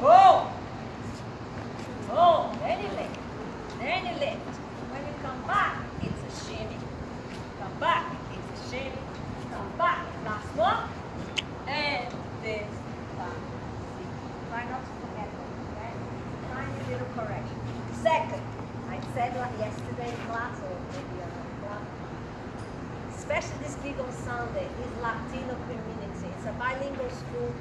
Oh! Oh, then you lift. Then you lift. When you come back, it's a shimmy. Come back, it's a shimmy. Come back, last one. And this back. Try not to forget it, okay? Tiny correction. Second, I said like yesterday in class or maybe on class, especially this gig on Sunday, is Latino community. It's a bilingual school,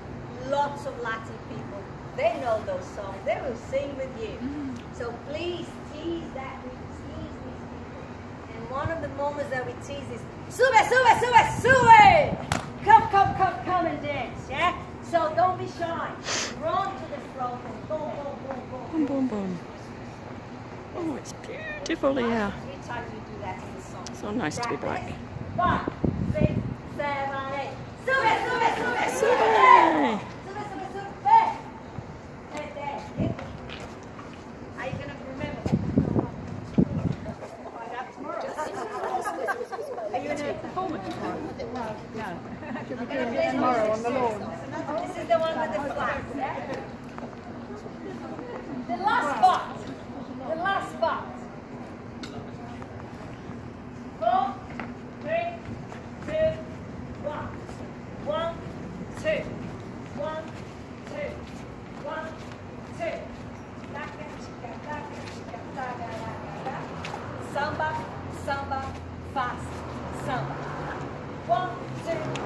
lots of Latin people. They know those songs. They will sing with you. Mm. So please tease that. We tease these people. And one of the moments that we tease is sube, sube, sube, sube. Come, come, come, come and dance. Yeah. So don't be shy. Run to the front and boom, boom, boom, boom. Boom, boom, boom. Oh, it's beautiful here. Three times you do that in the song. So nice to be back. Five, six, seven, eight. Sube, sube, sube, sube. Sube. Sube, sube, sube. And Are you gonna remember that? Find out tomorrow. Are you gonna perform it tomorrow? No. You're gonna play tomorrow on the lawn. This is the one with the flags, yeah? The last spot. The last spot. Four, three, two, one. One, two. One, two. One, two. Samba, samba, fast, samba. One, two,